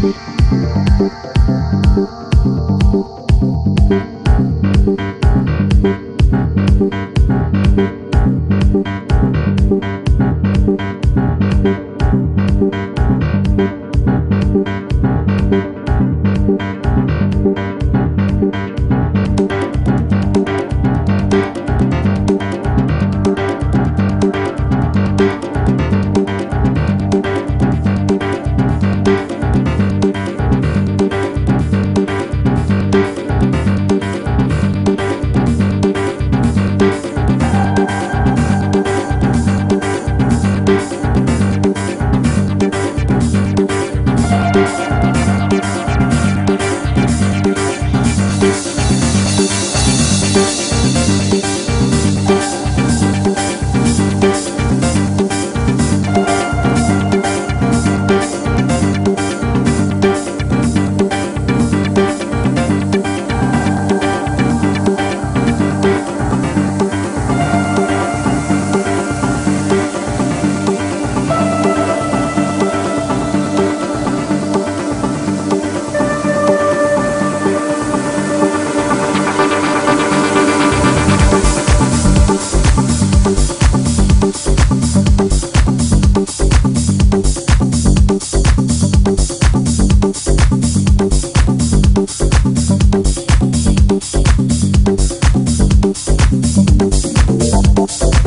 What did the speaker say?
Thank you. Thank